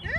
good.